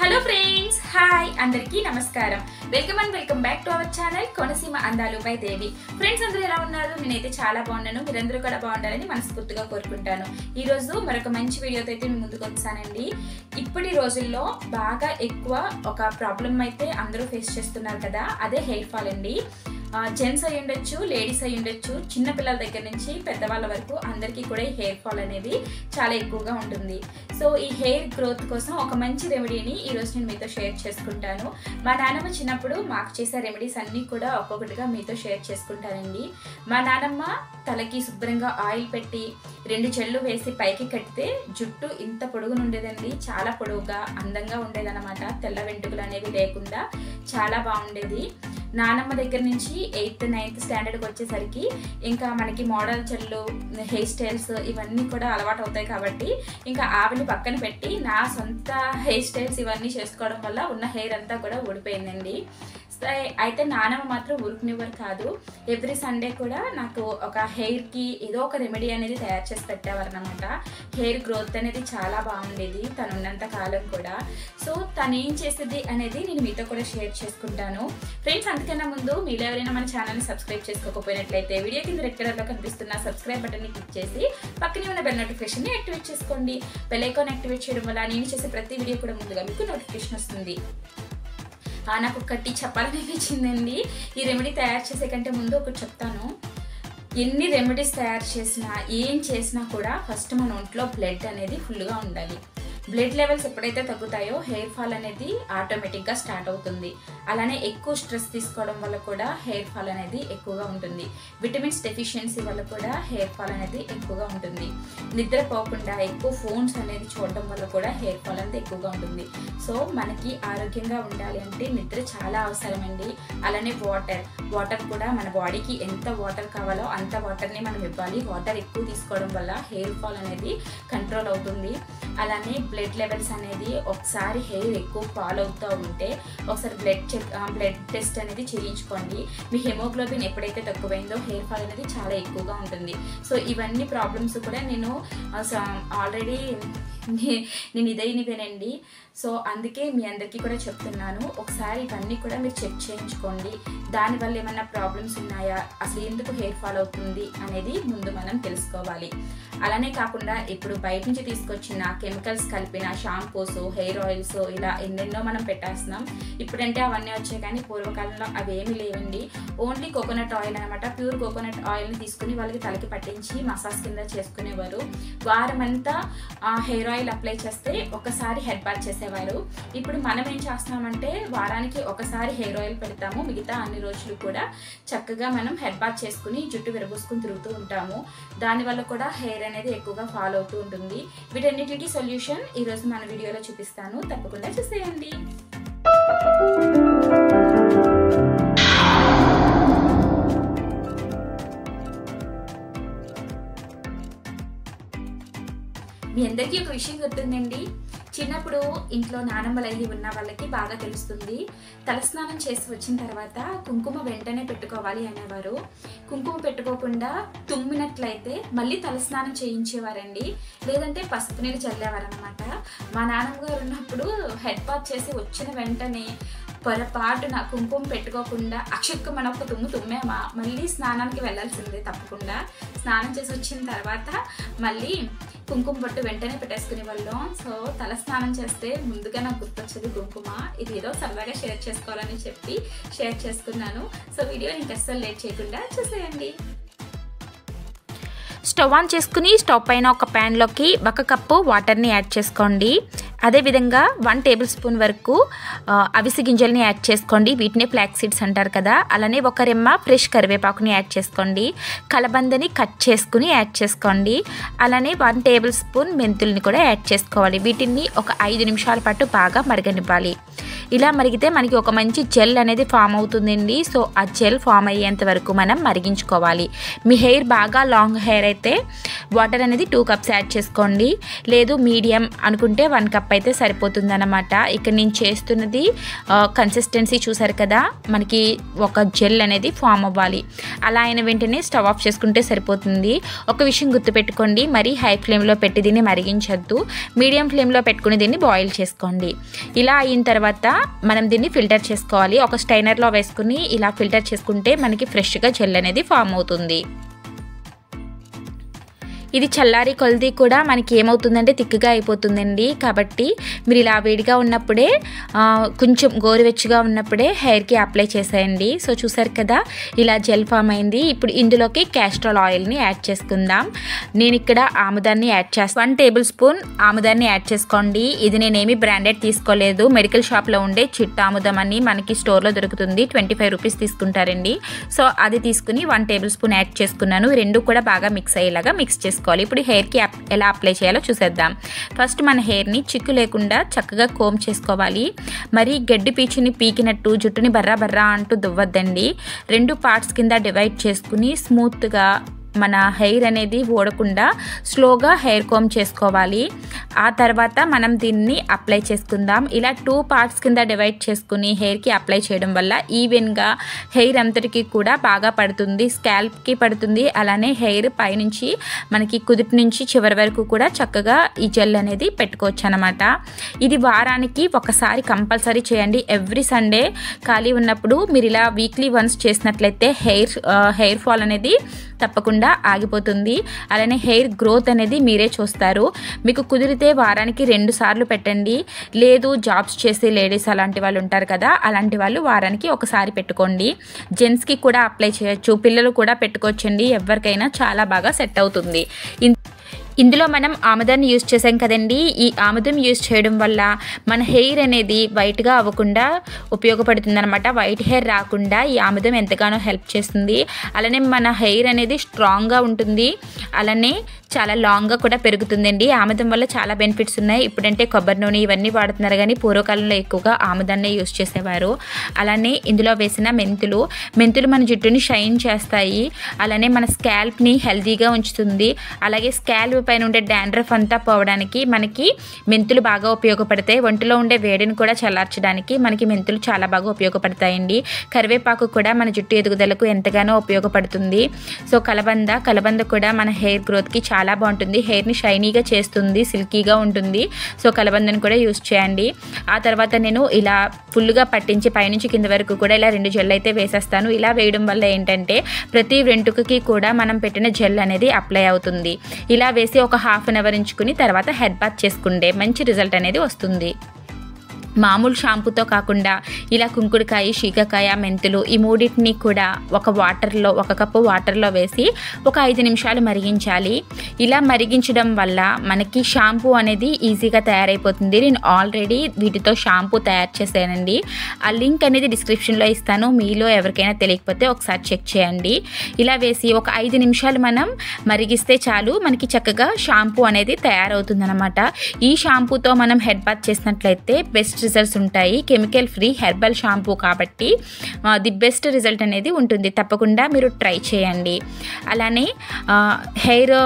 Hello friends hi అందరికీ నమస్కారం. Welcome and welcome back to our channel Konaseema అందాలు by Devi friends అందరూ ఎలా ఉన్నారు? నేనైతే చాలా బాగున్నాను. మీరందరూ కూడా బాగుండాలని మనస్ఫూర్తిగా కోరుకుంటాను. ఈరోజు మరొక మంచి వీడియోతో అయితే మీ ముందుకు వచ్చానండి. ఇప్పటి రోజుల్లో బాగా ఎక్కువ ఒక ప్రాబ్లం అయితే అందరూ ఫేస్ చేస్తున్నారు కదా అదే హెయిర్ ఫాల్ అండి. జెంట్స్ అయి ఉండొచ్చు లేడీస్ అయి ఉండొచ్చు చిన్న పిల్లల దగ్గర నుంచి పెద్దవాళ్ళ వరకు అందరికీ కూడా ఈ హెయిర్ ఫాల్ అనేది చాలా ఎక్కువగా ఉంటుంది. సో ఈ హెయిర్ గ్రోత్ కోసం ఒక మంచి రెమెడీని ఈరోజు నేను మీతో షేర్ చేసుకుంటాను. మా నాన్నమ్మ చిన్నప్పుడు మాకు చేసే రెమెడీస్ అన్నీ కూడా ఒక్కొక్కటిగా మీతో షేర్ చేసుకుంటానండి. మా నాన్నమ్మ తలకి శుభ్రంగా ఆయిల్ పెట్టి రెండు చెళ్ళు వేసి పైకి కట్టితే జుట్టు ఇంత పొడుగును ఉండేదండి. చాలా పొడవుగా అందంగా ఉండేదన్నమాట. తెల్ల వెంట్రుకలు అనేవి లేకుండా చాలా బాగుండేది. నానమ్మ దగ్గర నుంచి ఎయిత్ నైన్త్ స్టాండర్డ్కి వచ్చేసరికి ఇంకా మనకి మోడల్ చెల్లు హెయిర్ స్టైల్స్ ఇవన్నీ కూడా అలవాటు అవుతాయి కాబట్టి ఇంకా ఆవిని పక్కన పెట్టి నా సొంత హెయిర్ స్టైల్స్ ఇవన్నీ చేసుకోవడం వల్ల ఉన్న హెయిర్ అంతా కూడా ఊడిపోయిందండి. అయితే నానమ్మ మాత్రం ఊరుకునేవారు కాదు. ఎవ్రీ సండే కూడా నాకు ఒక హెయిర్కి ఏదో ఒక రెమెడీ అనేది తయారు చేసి పెట్టేవారు అనమాట హెయిర్ గ్రోత్ అనేది చాలా బాగుండేది తను ఉన్నంత కాలం కూడా. సో తను ఏం చేసేది అనేది నేను మీతో కూడా షేర్ చేసుకుంటాను. ఫ్రెండ్స్ అంతకన్నా ముందు మీరు ఎవరైనా మన ఛానల్ని సబ్స్క్రైబ్ చేసుకోకపోయినట్లయితే వీడియో కింద రెడ్ కలర్లో కనిపిస్తున్న సబ్స్క్రైబ్ బటన్ని క్లిక్ చేసి పక్కనే ఉన్న బెల్ నోటిఫికేషన్ని యాక్టివేట్ చేసుకోండి. బెల్ ఐకాన్ యాక్టివేట్ చేయడం వల్ల నేను చేసే ప్రతి వీడియో కూడా ముందుగా మీకు నోటిఫికేషన్ వస్తుంది. నాకు ఒకటి చెప్పాలనిపించిందండి ఈ రెమెడీ తయారు చేసే కంటే ముందు ఒకటి చెప్తాను. ఎన్ని రెమెడీస్ తయారు చేసినా ఏం చేసినా కూడా ఫస్ట్ మన ఒంట్లో బ్లడ్ అనేది ఫుల్గా ఉండాలి. బ్లడ్ లెవెల్స్ ఎప్పుడైతే తగ్గుతాయో హెయిర్ ఫాల్ అనేది ఆటోమేటిక్గా స్టార్ట్ అవుతుంది. అలానే ఎక్కువ స్ట్రెస్ తీసుకోవడం వల్ల కూడా హెయిర్ ఫాల్ అనేది ఎక్కువగా ఉంటుంది. విటమిన్స్ డెఫిషియన్సీ వల్ల కూడా హెయిర్ ఫాల్ అనేది ఎక్కువగా ఉంటుంది. నిద్రపోకుండా ఎక్కువ ఫోన్స్ అనేది చూడడం వల్ల కూడా హెయిర్ ఫాల్ అనేది ఎక్కువగా ఉంటుంది. సో మనకి ఆరోగ్యంగా ఉండాలి అంటే నిద్ర చాలా అవసరమండి. అలానే వాటర్. వాటర్ కూడా మన బాడీకి ఎంత వాటర్ కావాలో అంత వాటర్ని మనం ఇవ్వాలి. వాటర్ ఎక్కువ తీసుకోవడం వల్ల హెయిర్ ఫాల్ అనేది కంట్రోల్ అవుతుంది. అలానే బ్లడ్ లెవెల్స్ అనేది ఒకసారి హెయిర్ ఎక్కువ ఫాల్ అవుతూ ఉంటే ఒకసారి బ్లడ్ చెక్ బ్లడ్ టెస్ట్ అనేది చేయించుకోండి. మీ హెమోగ్లోబిన్ ఎప్పుడైతే తక్కువైందో హెయిర్ ఫాల్ అనేది చాలా ఎక్కువగా ఉంటుంది. సో ఇవన్నీ ప్రాబ్లమ్స్ కూడా నేను ఆల్రెడీ నేను ఇదైనవేనండి. సో అందుకే మీ అందరికీ కూడా చెప్తున్నాను. ఒకసారి ఇవన్నీ కూడా మీరు చెక్ చేయించుకోండి. దానివల్ల ఏమైనా ప్రాబ్లమ్స్ ఉన్నాయా? అసలు ఎందుకు హెయిర్ ఫాల్ అవుతుంది అనేది ముందు మనం తెలుసుకోవాలి. అలానే కాకుండా ఇప్పుడు బయట నుంచి తీసుకొచ్చిన కెమికల్స్ కలిపి కలిపిన షాంపూస్ హెయిర్ ఆయిల్స్ ఇలా ఎన్నెన్నో మనం పెట్టేస్తున్నాం. ఇప్పుడంటే అవన్నీ వచ్చాయి కానీ పూర్వకాలంలో అవి లేవండి. ఓన్లీ కోకోనట్ ఆయిల్ అనమాట ప్యూర్ కోకోనట్ ఆయిల్ని తీసుకుని వాళ్ళకి తలకి పట్టించి మసాజ్ కింద చేసుకునేవారు. వారం అంతా హెయిర్ ఆయిల్ అప్లై చేస్తే ఒకసారి హెడ్ బాత్ చేసేవారు. ఇప్పుడు మనం ఏం చేస్తున్నామంటే వారానికి ఒకసారి హెయిర్ ఆయిల్ పెడతాము. మిగతా అన్ని రోజులు కూడా చక్కగా మనం హెడ్ బాత్ చేసుకుని జుట్టు విరబూసుకుని తిరుగుతూ ఉంటాము. దానివల్ల కూడా హెయిర్ అనేది ఎక్కువగా ఫాలో అవుతూ ఉంటుంది. వీటన్నిటికీ సొల్యూషన్ ఈరోజు మన వీడియోలో చూపిస్తాను. తప్పకుండా చూసేయండి. మీ అందరికీ ఒక విషయం గుర్తుందండి. చిన్నప్పుడు ఇంట్లో నానమ్మలు అయ్యి ఉన్న వాళ్ళకి బాగా తెలుస్తుంది. తలస్నానం చేసి వచ్చిన తర్వాత కుంకుమ వెంటనే పెట్టుకోవాలి అనేవారు. కుంకుమ పెట్టుకోకుండా తుమ్మినట్లయితే మళ్ళీ తలస్నానం చేయించేవారండి. లేదంటే పసుపు నీళ్ళు చల్లేవారనమాట మా నాన్నమ్మ గారు ఉన్నప్పుడు హెడ్ పాత్ చేసి వచ్చిన వెంటనే పొరపాటున కుంకుమ పెట్టుకోకుండా అక్షక్కు మన ఒక తుమ్ము తుమ్మేమా? మళ్ళీ స్నానానికి వెళ్ళాల్సిందే తప్పకుండా. స్నానం చేసి వచ్చిన తర్వాత మళ్ళీ కుంకుమ పట్టు వెంటనే పెట్టేసుకునే వాళ్ళం. సో తల స్నానం చేస్తే ముందుగా నాకు గుర్తొచ్చేది కుంకుమ. ఇది ఏదో సరదాగా షేర్ చేసుకోవాలని చెప్పి షేర్ చేసుకున్నాను. సో వీడియో ఇంక అస్సలు లేట్ చేయకుండా చూసేయండి. స్టవ్ ఆన్ చేసుకుని స్టవ్ పైన ఒక ప్యాన్లోకి ఒక కప్పు వాటర్ని యాడ్ చేసుకోండి. అదేవిధంగా వన్ టేబుల్ స్పూన్ వరకు అవిసి అవిసె గింజల్ని యాడ్ చేసుకోండి. వీటిని ఫ్లాక్ సీడ్స్ అంటారు కదా. అలానే ఒక రెమ్మ ఫ్రెష్ కరివేపాకుని యాడ్ చేసుకోండి. కలబందని కట్ చేసుకుని యాడ్ చేసుకోండి. అలానే వన్ టేబుల్ స్పూన్ మెంతుల్ని కూడా యాడ్ చేసుకోవాలి. వీటిని ఒక ఐదు నిమిషాల పాటు బాగా మరగనివ్వాలి. ఇలా మరిగితే మనకి ఒక మంచి జెల్ అనేది ఫామ్ అవుతుందండి. సో ఆ జెల్ ఫామ్ అయ్యేంత వరకు మనం మరిగించుకోవాలి. మీ హెయిర్ బాగా లాంగ్ హెయిర్ అయితే వాటర్ అనేది టూ కప్స్ యాడ్ చేసుకోండి. లేదు మీడియం అనుకుంటే వన్ కప్ అయితే సరిపోతుంది అనమాట ఇక్కడ నేను చేస్తున్నది కన్సిస్టెన్సీ చూసారు కదా? మనకి ఒక జెల్ అనేది ఫామ్ అవ్వాలి. అలా అయిన వెంటనే స్టవ్ ఆఫ్ చేసుకుంటే సరిపోతుంది. ఒక విషయం గుర్తుపెట్టుకోండి మరి హై ఫ్లేమ్లో పెట్టి దీన్ని మరిగించొద్దు. మీడియం ఫ్లేమ్లో పెట్టుకుని దీన్ని బాయిల్ చేసుకోండి. ఇలా అయిన తర్వాత మనం దీన్ని ఫిల్టర్ చేసుకోవాలి. ఒక స్టైనర్లో వేసుకుని ఇలా ఫిల్టర్ చేసుకుంటే మనకి ఫ్రెష్గా జెల్ అనేది ఫామ్ అవుతుంది. ఇది చల్లారి కొలది కూడా మనకి ఏమవుతుందంటే తిక్కుగా అయిపోతుందండి. కాబట్టి మీరు ఇలా వేడిగా ఉన్నప్పుడే కొంచెం గోరువెచ్చగా ఉన్నప్పుడే హెయిర్కి అప్లై చేసేయండి. సో చూసారు కదా ఇలా జెల్ ఫామ్ అయింది. ఇప్పుడు ఇందులోకి క్యాస్ట్రాల్ ఆయిల్ని యాడ్ చేసుకుందాం. నేను ఇక్కడ ఆముదాన్ని యాడ్ చేస్తాను వన్ టేబుల్ స్పూన్ ఆముదాన్ని యాడ్ చేసుకోండి. ఇది నేనేమి బ్రాండెడ్ తీసుకోలేదు. మెడికల్ షాప్లో ఉండే చిట్ట ఆముదం అని మనకి స్టోర్లో దొరుకుతుంది. ట్వంటీ ఫైవ్ రూపీస్ తీసుకుంటారండి. సో అది తీసుకుని వన్ టేబుల్ స్పూన్ యాడ్ చేసుకున్నాను. రెండు కూడా బాగా మిక్స్ అయ్యేలాగా మిక్స్ చేసుకున్నాను చేసుకోవాలి ఇప్పుడు హెయిర్కి అప్- ఎలా అప్లై చేయాలో చూసేద్దాం. ఫస్ట్ మన హెయిర్ని చిక్కు లేకుండా చక్కగా కోమ్ చేసుకోవాలి. మరి గడ్డి పీచుని పీకినట్టు జుట్టుని బర్రా బర్రా అంటూ దువ్వద్దండి. రెండు పార్ట్స్ కింద డివైడ్ చేసుకుని స్మూత్గా మన హెయిర్ అనేది ఓడకుండా స్లోగా హెయిర్ కోమ్ చేసుకోవాలి. ఆ తర్వాత మనం దీన్ని అప్లై చేసుకుందాం. ఇలా టూ పార్ట్స్ కింద డివైడ్ చేసుకుని హెయిర్కి అప్లై చేయడం వల్ల ఈవెన్గా హెయిర్ అంతటికి కూడా బాగా పడుతుంది. స్కాల్ప్కి పడుతుంది. అలానే హెయిర్ పైనుంచి మనకి కుదుటి నుంచి చివరి వరకు కూడా చక్కగా ఈ జెల్ అనేది పెట్టుకోవచ్చు అనమాట ఇది వారానికి ఒకసారి కంపల్సరీ చేయండి. ఎవ్రీ సండే ఖాళీ ఉన్నప్పుడు మీరు ఇలా వీక్లీ వన్స్ చేసినట్లయితే హెయిర్ హెయిర్ ఫాల్ అనేది తప్పకుండా ఆగిపోతుంది. అలానే హెయిర్ గ్రోత్ అనేది మీరే చూస్తారు. మీకు కుదిరితే వారానికి రెండు సార్లు పెట్టండి. లేదు జాబ్స్ చేసే లేడీస్ అలాంటి వాళ్ళు ఉంటారు కదా అలాంటి వాళ్ళు వారానికి ఒకసారి పెట్టుకోండి. జెంట్స్కి కూడా అప్లై చేయొచ్చు. పిల్లలు కూడా పెట్టుకోవచ్చండి. ఎవరికైనా చాలా బాగా సెట్ అవుతుంది. ఇంత ఇందులో మనం ఆముదాన్ని యూజ్ చేసాం కదండి. ఈ ఆముదం యూజ్ చేయడం వల్ల మన హెయిర్ అనేది వైట్గా అవ్వకుండా ఉపయోగపడుతుంది అనమాట వైట్ హెయిర్ రాకుండా ఈ ఆముదం ఎంతగానో హెల్ప్ చేస్తుంది. అలానే మన హెయిర్ అనేది స్ట్రాంగ్గా ఉంటుంది. అలానే చాలా లాంగ్గా కూడా పెరుగుతుందండి. ఆముదం వల్ల చాలా బెనిఫిట్స్ ఉన్నాయి. ఇప్పుడంటే కొబ్బరి నూనె ఇవన్నీ వాడుతున్నారు కానీ పూర్వకాలంలో ఎక్కువగా ఆముదాన్నే యూజ్ చేసేవారు. అలానే ఇందులో వేసిన మెంతులు. మెంతులు మన జుట్టుని షైన్ చేస్తాయి. అలానే మన స్కాల్ప్ని హెల్తీగా ఉంచుతుంది. అలాగే స్కాల్ప్ పైన ఉండే డాండ్రఫ్ అంతా పోవడానికి మనకి మెంతులు బాగా ఉపయోగపడతాయి. ఒంటిలో ఉండే వేడిని కూడా చల్లార్చడానికి మనకి మెంతులు చాలా బాగా ఉపయోగపడతాయండి. కరివేపాకు కూడా మన జుట్టు ఎదుగుదలకు ఎంతగానో ఉపయోగపడుతుంది. సో కలబంద కలబంద కూడా మన హెయిర్ గ్రోత్కి చాలా బాగుంటుంది. హెయిర్ని షైనీగా చేస్తుంది సిల్కీగా ఉంటుంది. సో కలబందను కూడా యూస్ చేయండి. ఆ తర్వాత నేను ఇలా ఫుల్గా పట్టించి పైనుంచి కింద వరకు కూడా ఇలా రెండు జెల్ అయితే వేసేస్తాను. ఇలా వేయడం వల్ల ఏంటంటే ప్రతి వెంటుకకి కూడా మనం పెట్టిన జెల్ అనేది అప్లై అవుతుంది. ఇలా వేసి ఒక హాఫ్ అన్ అవర్ ఉంచుకుని తర్వాత హెడ్ బాత్ చేసుకుంటే మంచి రిజల్ట్ అనేది వస్తుంది. మామూలు షాంపూతో కాకుండా ఇలా కుంకుడుకాయ శీకాకాయ మెంతులు ఈ మూడింటిని కూడా ఒక వాటర్లో ఒక కప్పు వాటర్లో వేసి ఒక ఐదు నిమిషాలు మరిగించాలి. ఇలా మరిగించడం వల్ల మనకి షాంపూ అనేది ఈజీగా తయారైపోతుంది. నేను ఆల్రెడీ వీటితో షాంపూ తయారు చేశానండి. ఆ లింక్ అనేది డిస్క్రిప్షన్లో ఇస్తాను. మీలో ఎవరికైనా తెలియకపోతే ఒకసారి చెక్ చేయండి. ఇలా వేసి ఒక ఐదు నిమిషాలు మనం మరిగిస్తే చాలు. మనకి చక్కగా షాంపూ అనేది తయారవుతుందన్నమాట. ఈ షాంపూతో మనం హెడ్ బాత్ చేసినట్లయితే బెస్ట్ రిజల్ట్స్ ఉంటాయి. కెమికల్ ఫ్రీ హెర్బల్ షాంపూ కాబట్టి ది బెస్ట్ రిజల్ట్ అనేది ఉంటుంది. తప్పకుండా మీరు ట్రై చేయండి. అలానే హెయిర్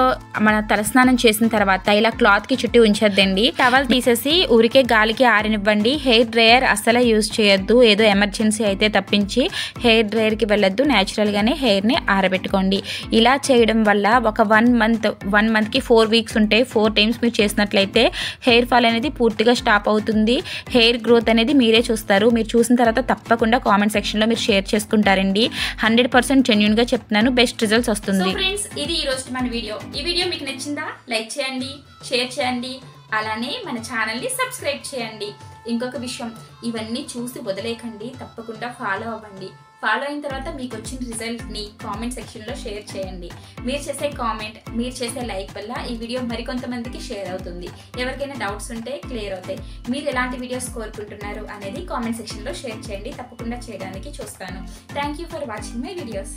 మన తలస్నానం చేసిన తర్వాత ఇలా క్లాత్కి చుట్టి ఉంచొద్దండి. టవల్ తీసేసి ఊరికే గాలికి ఆరనివ్వండి. హెయిర్ డ్రయర్ అస్సలు యూజ్ చేయొద్దు. ఏదో ఎమర్జెన్సీ అయితే తప్పించి హెయిర్ డ్రయర్కి వెళ్ళొద్దు. న్యాచురల్గానే హెయిర్ని ఆరబెట్టుకోండి. ఇలా చేయడం వల్ల ఒక వన్ మంత్ వన్ మంత్కి ఫోర్ వీక్స్ ఉంటాయి ఫోర్ టైమ్స్ మీరు చేసినట్లయితే హెయిర్ ఫాల్ అనేది పూర్తిగా స్టాప్ అవుతుంది. హెయిర్ గ్రోత్ అనేది మీరే చూస్తారు. మీరు చూసిన తర్వాత తప్పకుండా కామెంట్ సెక్షన్లో మీరు షేర్ చేసుకుంటారండి. హండ్రెడ్ పర్సెంట్ జెన్యున్గా చెప్తున్నాను. బెస్ట్ రిజల్ట్స్ వస్తుంది. ఫ్రెండ్స్ ఇది ఈ రోజు మన వీడియో ఈ వీడియో మీకు నచ్చిందా? లైక్ చేయండి షేర్ చేయండి అలానే మన ఛానల్ని సబ్స్క్రైబ్ చేయండి. ఇంకొక విషయం ఇవన్నీ చూసి వదిలేకండి తప్పకుండా ఫాలో అవ్వండి. ఫాలో అయిన తర్వాత మీకు వచ్చిన రిజల్ట్ని కామెంట్ సెక్షన్లో షేర్ చేయండి. మీరు చేసే కామెంట్ మీరు చేసే లైక్ వల్ల ఈ వీడియో మరికొంతమందికి షేర్ అవుతుంది. ఎవరికైనా డౌట్స్ ఉంటే క్లియర్ అవుతాయి. మీరు ఎలాంటి వీడియోస్ కోరుకుంటున్నారు అనేది కామెంట్ సెక్షన్లో షేర్ చేయండి. తప్పకుండా చేయడానికి చూస్తాను. Thank you for watching my videos